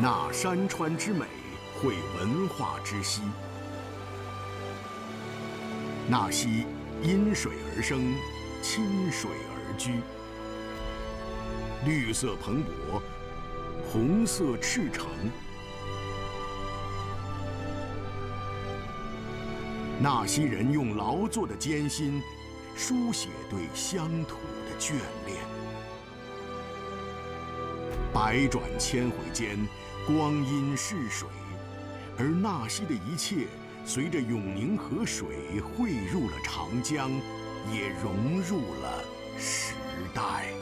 纳山川之美，绘文化之息。纳西因水而生，亲水而居，绿色蓬勃，红色赤诚。纳西人用劳作的艰辛，书写对乡土的眷恋。百转千回间，光阴逝水，而纳西的一切，随着永宁河水汇入了长江，也融入了时代。